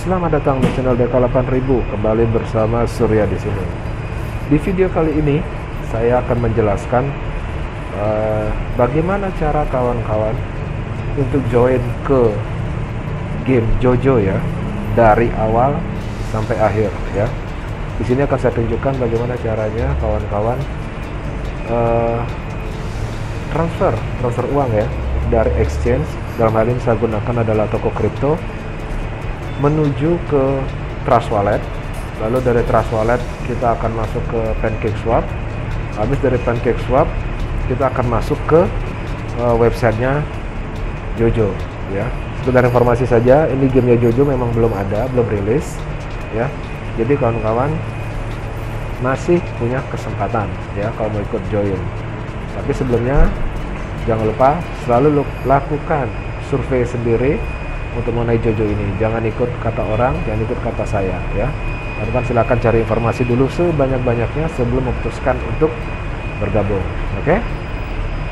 Selamat datang di channel DK8000 kembali bersama Surya di sini. Di video kali ini saya akan menjelaskan uh, bagaimana cara kawan-kawan untuk join ke game Jojo ya dari awal sampai akhir ya. Di sini akan saya tunjukkan bagaimana caranya kawan-kawan uh, transfer transfer uang ya dari exchange dalam hal ini saya gunakan adalah toko kripto menuju ke Trust Wallet. Lalu dari Trust Wallet kita akan masuk ke Pancake Swap. Habis dari Pancake Swap kita akan masuk ke uh, websitenya Jojo ya. Sekedar informasi saja ini gamenya Jojo memang belum ada belum rilis ya. Jadi kawan-kawan masih punya kesempatan ya kalau mau ikut join. Tapi sebelumnya jangan lupa selalu lakukan survei sendiri untuk mengenai Jojo ini. Jangan ikut kata orang, jangan ikut kata saya ya. Teman-teman silakan cari informasi dulu sebanyak-banyaknya sebelum memutuskan untuk bergabung. Oke?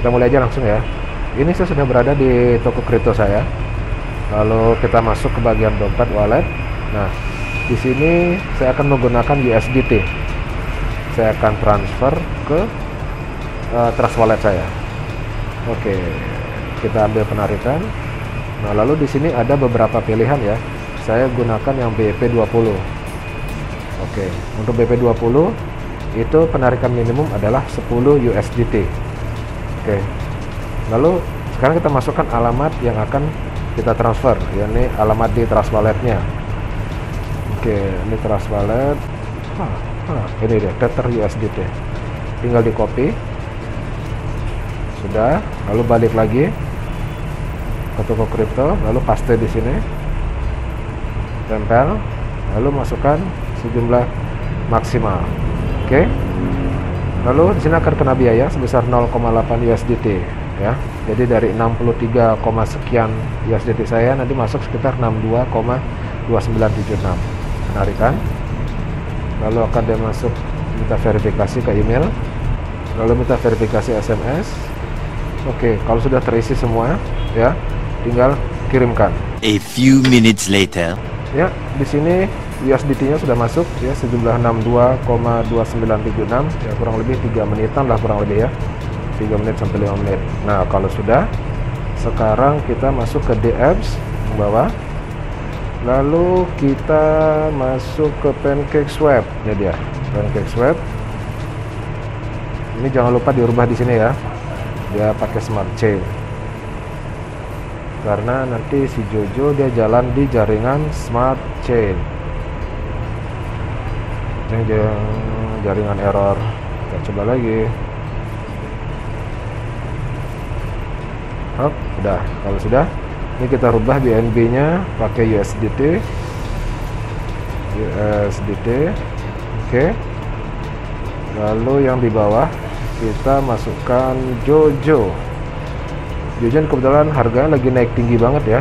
Kita mulai aja langsung ya. Ini saya sudah berada di toko kripto saya. Lalu kita masuk ke bagian dompet wallet. Nah, di sini saya akan menggunakan USDT. Saya akan transfer ke uh, Trust Wallet saya. Oke, kita ambil penarikan Nah, lalu di sini ada beberapa pilihan ya. Saya gunakan yang BP20. Oke, untuk BP20 itu penarikan minimum adalah 10 USDT. Oke. Lalu sekarang kita masukkan alamat yang akan kita transfer, yakni alamat di Trust Wallet-nya. Oke, ini Trust Wallet. Ah, ah, ini dia, Tether USDT. Tinggal di copy. Sudah, lalu balik lagi ke toko kripto lalu paste di sini. Tempel lalu masukkan sejumlah maksimal. Oke. Okay. lalu di sini akan kena biaya sebesar 0,8 USDT ya. Jadi dari 63, sekian USDT saya nanti masuk sekitar 62,2976 penarikan lalu akan dia masuk minta verifikasi ke email. Lalu minta verifikasi SMS oke kalau sudah terisi semua ya tinggal kirimkan. A few minutes later. Ya, di sini USDT-nya sudah masuk ya sejumlah 62,2976 ya kurang lebih 3 menitan lah kurang lebih ya. 3 menit sampai 5 menit. Nah, kalau sudah sekarang kita masuk ke DApps bawah. Lalu kita masuk ke Pancake Swap. Ini dia, Pancake Swap. Ini jangan lupa diubah di sini ya. Dia pakai Smart Chain karena nanti si Jojo dia jalan di jaringan smart chain. Yang jaringan error. Kita coba lagi. Hop, udah. Kalau sudah ini kita rubah BNB nya pakai USDT USDT oke. Okay. lalu yang di bawah kita masukkan Jojo Jajan kebetulan harganya lagi naik tinggi banget ya.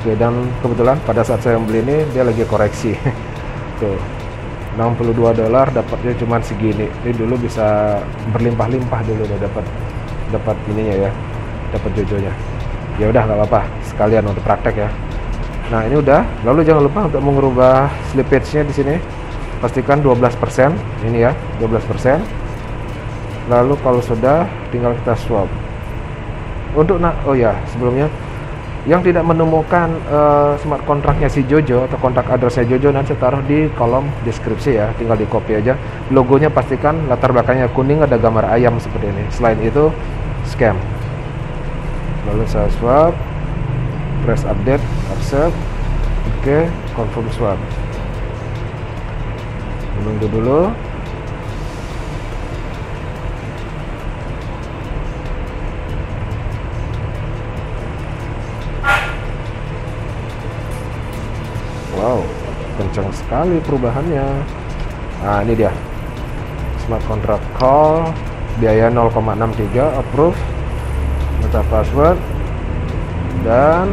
Oke dan kebetulan pada saat saya membeli ini dia lagi koreksi. Tuh 62 dolar dapatnya cuma segini. Ini dulu bisa berlimpah-limpah dulu udah dapat dapat ininya ya dapat jojonya. Ya udah nggak apa-apa. Sekalian untuk praktek ya. Nah ini udah. Lalu jangan lupa untuk mengubah slippage-nya di sini. Pastikan 12% ini ya 12% lalu kalau sudah tinggal kita swap untuk nak oh ya sebelumnya. Yang tidak menemukan uh, smart kontraknya si Jojo atau kontak addressnya Jojo nanti taruh di kolom deskripsi ya. Tinggal di copy aja. Logonya pastikan latar belakangnya kuning ada gambar ayam seperti ini. Selain itu scam. Lalu saya swap press update accept. Oke okay, confirm swap menunggu dulu sekali perubahannya. Nah, ini dia. Smart contract call, biaya 0,63, approve, minta password, dan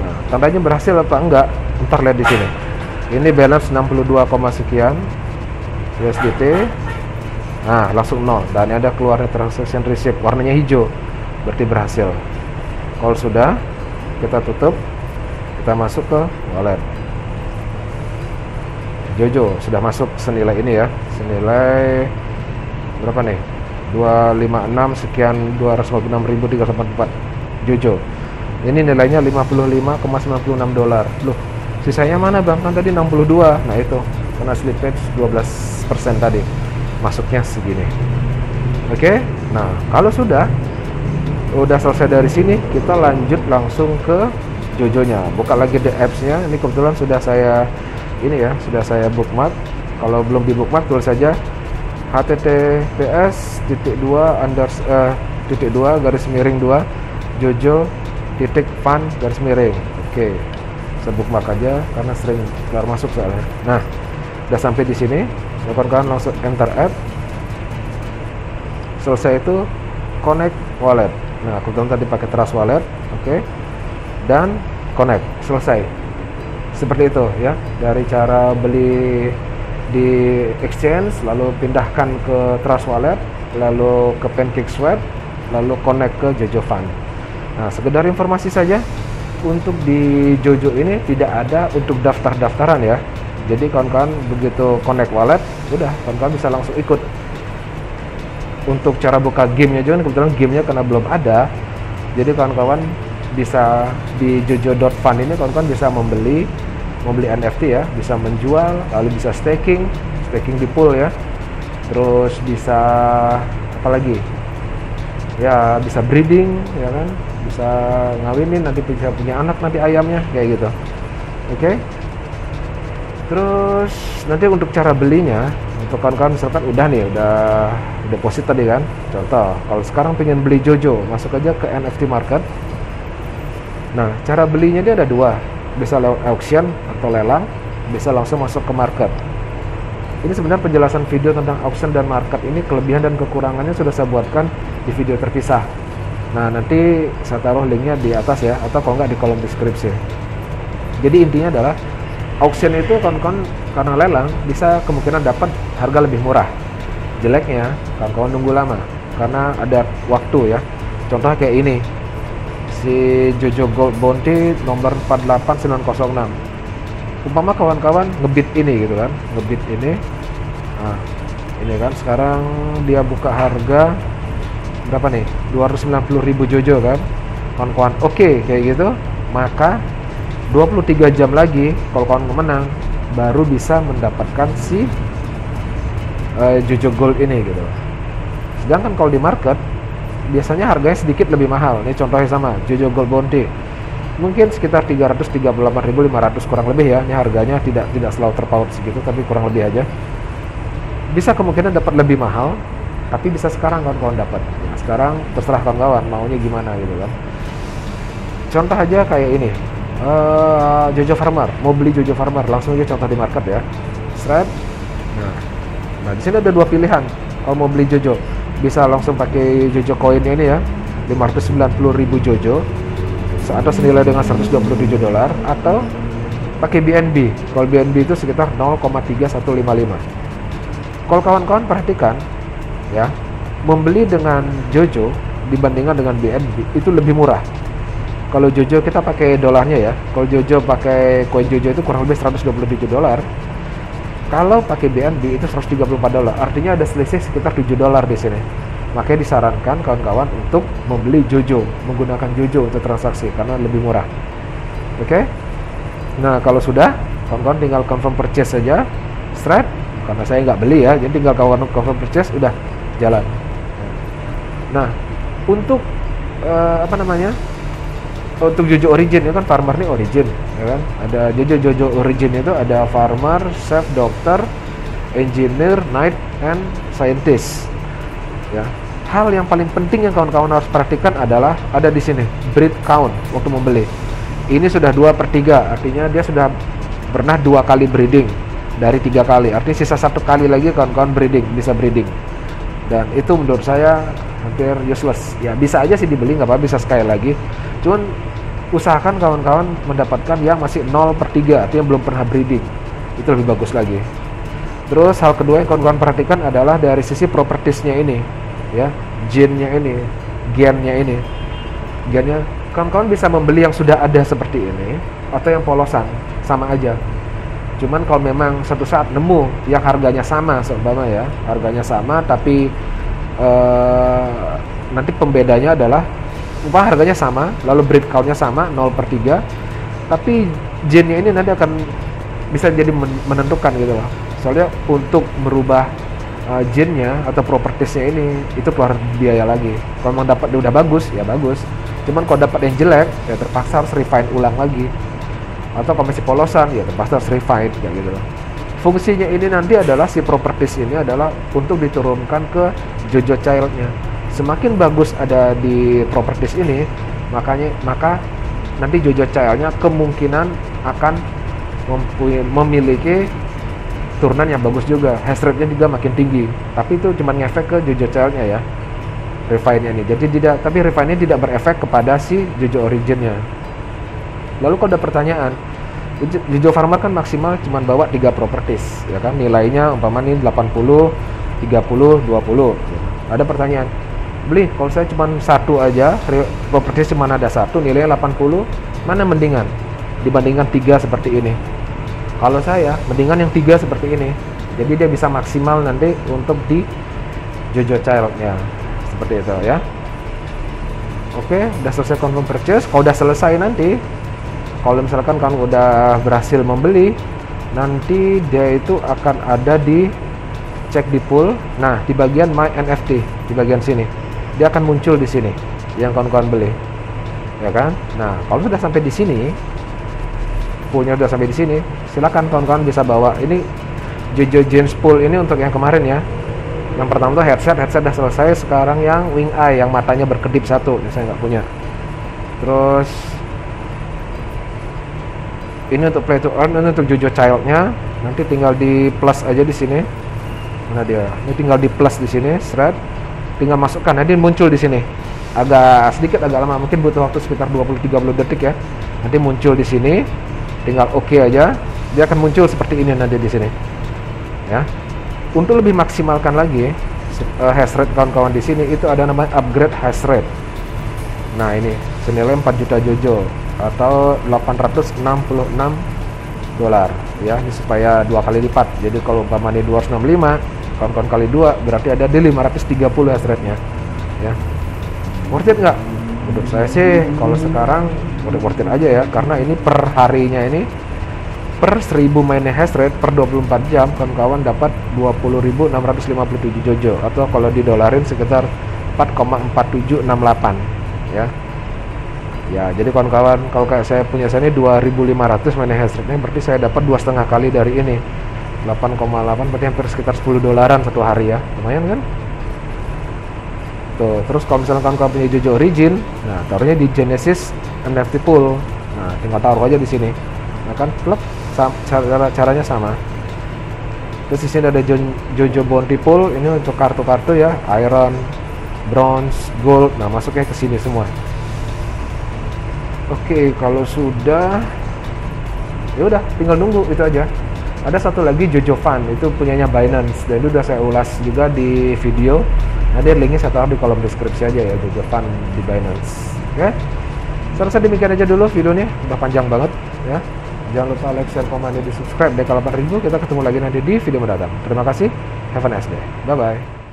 nah, tandanya berhasil apa enggak? Ntar lihat di sini. Ini balance 62, sekian USDT. Nah, langsung nol. Dan ada keluarnya transaction receipt warnanya hijau. Berarti berhasil. Kalau sudah, kita tutup kita masuk ke wallet Jojo sudah masuk senilai ini ya. Senilai berapa nih? 256 sekian 256.384 Jojo ini nilainya 55,96 dolar. Loh sisanya mana bang? Kan tadi 62 nah itu karena slippage 12% tadi. Masuknya segini. Oke? Nah kalau sudah udah selesai dari sini kita lanjut langsung ke Jojonya. Buka lagi the apps-nya. Ini kebetulan sudah saya ini ya sudah saya bookmark. Kalau belum di bookmark tulis saja https uh, titik dua garis miring dua jojo titik fun garis miring. Oke okay. saya bookmark aja karena sering keluar masuk soalnya. Nah udah sampai di sini. Kawan-kawan langsung enter app. Selesai itu connect wallet. Nah kebetulan tadi pakai trust wallet. Oke okay dan connect. Selesai seperti itu ya. Dari cara beli di exchange lalu pindahkan ke trust wallet lalu ke pancake swap lalu connect ke jojo fund. Nah sekedar informasi saja untuk di jojo ini tidak ada untuk daftar-daftaran ya. Jadi kawan-kawan begitu connect wallet udah kawan-kawan bisa langsung ikut. Untuk cara buka gamenya juga kebetulan gamenya karena belum ada. Jadi kawan-kawan bisa di jojo.fund ini kawan-kawan bisa membeli membeli NFT ya, bisa menjual, lalu bisa staking, staking di pool ya. Terus bisa apa lagi? Ya, bisa breeding ya kan, bisa ngawinin nanti bisa punya anak nanti ayamnya kayak gitu. Oke. Okay? Terus nanti untuk cara belinya, untuk kawan-kawan misalkan udah nih, udah deposit tadi kan. Contoh, kalau sekarang pengen beli Jojo, masuk aja ke NFT market, Nah, cara belinya dia ada dua, bisa lewat auction atau lelang, bisa langsung masuk ke market. Ini sebenarnya penjelasan video tentang auction dan market ini kelebihan dan kekurangannya sudah saya buatkan di video terpisah. Nah, nanti saya taruh linknya di atas ya, atau kalau nggak di kolom deskripsi. Jadi intinya adalah auction itu kawan-kawan karena lelang bisa kemungkinan dapat harga lebih murah. Jeleknya kawan-kawan nunggu lama karena ada waktu ya. Contohnya kayak ini, si Jojo Gold Bounty nomor 48906 umpama kawan-kawan ngebit ini gitu kan ngebit ini. Nah ini kan sekarang dia buka harga berapa nih? 290.000 Jojo kan? Kawan-kawan oke okay, kayak gitu. Maka 23 jam lagi kalau kawan menang baru bisa mendapatkan si uh, Jojo Gold ini gitu. Sedangkan kalau di market biasanya harganya sedikit lebih mahal. Ini contohnya sama, Jojo Gold Bounty. Mungkin sekitar 338.500 kurang lebih ya. Ini harganya tidak tidak selalu terpaut segitu, tapi kurang lebih aja. Bisa kemungkinan dapat lebih mahal, tapi bisa sekarang kawan-kawan dapat. Nah, sekarang terserah kawan-kawan maunya gimana gitu kan. Contoh aja kayak ini. Uh, Jojo Farmer, mau beli Jojo Farmer, langsung aja contoh di market ya. Strap. Nah, nah di sini ada dua pilihan. Kalau mau beli Jojo, bisa langsung pakai Jojo Coin ini ya. 590.000 Jojo. Atau senilai dengan 127 dolar. Atau pakai BNB kalau BNB itu sekitar 0,3155 kalau kawan-kawan perhatikan ya membeli dengan Jojo dibandingkan dengan BNB itu lebih murah. Kalau Jojo kita pakai dolarnya ya. Kalau Jojo pakai koin Jojo itu kurang lebih 127 dolar kalau pakai BNB itu 134 dolar, artinya ada selisih sekitar 7 dolar di sini. Makanya disarankan kawan-kawan untuk membeli Jojo, menggunakan Jojo untuk transaksi karena lebih murah. Oke? Okay? Nah, kalau sudah, kawan-kawan tinggal confirm purchase saja, straight karena saya nggak beli ya, jadi tinggal kawan confirm purchase udah jalan. Nah, untuk uh, apa namanya? Untuk Jojo Origin itu kan? Farmer nih Origin ya kan? Ada Jojo Jojo Origin itu ada farmer, chef, dokter, engineer, knight, and scientist. Ya. Hal yang paling penting yang kawan-kawan harus perhatikan adalah ada di sini breed count waktu membeli. Ini sudah dua per tiga artinya dia sudah pernah dua kali breeding dari tiga kali. Artinya sisa satu kali lagi kawan-kawan breeding bisa breeding. Dan itu menurut saya hampir useless. Ya bisa aja sih dibeli nggak apa bisa sekali lagi cuman usahakan kawan-kawan mendapatkan yang masih 0 per 3 artinya belum pernah breeding. Itu lebih bagus lagi. Terus hal kedua yang kawan-kawan perhatikan adalah dari sisi propertiesnya ini ya gennya ini gennya ini. Gennya kawan-kawan bisa membeli yang sudah ada seperti ini atau yang polosan sama aja. Cuman kalau memang satu saat nemu yang harganya sama seumpama ya harganya sama tapi eh, nanti pembedanya adalah upah harganya sama lalu breed countnya sama 0 per 3 tapi gennya ini nanti akan bisa jadi menentukan gitu loh. Soalnya untuk merubah uh, gennya atau propertiesnya ini itu keluar biaya lagi. Kalau memang dapat udah bagus ya bagus. Cuman kalau dapat yang jelek ya terpaksa harus refine ulang lagi. Atau kalau masih polosan ya terpaksa harus refine kayak gitu loh. Fungsinya ini nanti adalah si properties ini adalah untuk diturunkan ke Jojo childnya semakin bagus ada di properties ini makanya maka nanti Jojo childnya kemungkinan akan memiliki turunan yang bagus juga. Hash rate-nya juga makin tinggi. Tapi itu cuma ngefek ke Jojo childnya ya refine-nya ini. Jadi tidak tapi refine-nya tidak berefek kepada si Jojo origin-nya. Lalu kalau ada pertanyaan Jojo Farmer kan maksimal cuma bawa tiga properties ya kan? Nilainya umpama ini 80 30 20 ada pertanyaan beli kalau saya cuma satu aja properties cuma ada satu nilainya 80 mana mendingan dibandingkan tiga seperti ini kalau saya, mendingan yang tiga seperti ini. Jadi dia bisa maksimal nanti untuk di Jojo Child ya. Seperti itu ya. Oke, udah selesai confirm purchase. Kalau udah selesai nanti, kalau misalkan kamu udah berhasil membeli, nanti dia itu akan ada di cek di pool. Nah, di bagian My NFT, di bagian sini. Dia akan muncul di sini. Yang kawan-kawan beli. Ya kan? Nah, kalau sudah sampai di sini, poolnya udah sampai di sini, silakan kawan-kawan bisa bawa. Ini Jojo James Pool ini untuk yang kemarin ya. Yang pertama tuh headset headset udah selesai. Sekarang yang wing eye yang matanya berkedip satu. Saya nggak punya. Terus ini untuk play to earn ini untuk Jojo childnya. Nanti tinggal di plus aja di sini. Mana dia? Ini tinggal di plus di sini thread tinggal masukkan. Nanti muncul di sini. Agak sedikit agak lama. Mungkin butuh waktu sekitar 20-30 detik ya. Nanti muncul di sini. Tinggal oke okay aja. Dia akan muncul seperti ini nanti di sini. Ya. Untuk lebih maksimalkan lagi uh, hash rate kawan-kawan di sini itu ada namanya upgrade hash rate. Nah ini. Senilai 4 juta jojo atau 866 dolar. Ya ini supaya dua kali lipat. Jadi kalau umpamanya 265 kawan-kawan kali dua berarti ada di 530 hash rate nya ya worth it nggak? Menurut saya sih kalau sekarang udah worth it aja ya karena ini per harinya ini per 1000 mainnya hash rate per 24 jam kawan-kawan dapat 20.657 jojo atau kalau didolarin sekitar 4,4768 ya. Ya jadi kawan-kawan kalau kayak saya punya saya ini 2500 mainnya hash rate nya berarti saya dapat dua setengah kali dari ini 8,8 berarti hampir sekitar 10 dolaran satu hari ya. Lumayan kan? Tuh terus kalau misalnya kawan-kawan punya jojo origin nah taruhnya di Genesis NFT pool. Nah tinggal taruh aja di sini. Nah kan plug cara caranya sama. Terus di sini ada Jojo Bounty Pool ini untuk kartu-kartu ya. Iron bronze gold nah masuknya ke sini semua. Oke kalau sudah ya udah tinggal nunggu itu aja ada satu lagi Jojo Fun itu punyanya Binance dan itu udah saya ulas juga di video nanti linknya saya taruh di kolom deskripsi aja ya Jojo Fun di Binance oke okay? saya demikian aja dulu videonya udah panjang banget ya Jangan lupa like, share, komen, dan di subscribe. Dan kalau 8000 kita ketemu lagi nanti di video mendatang. Terima kasih. Have a nice day. Bye-bye.